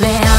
man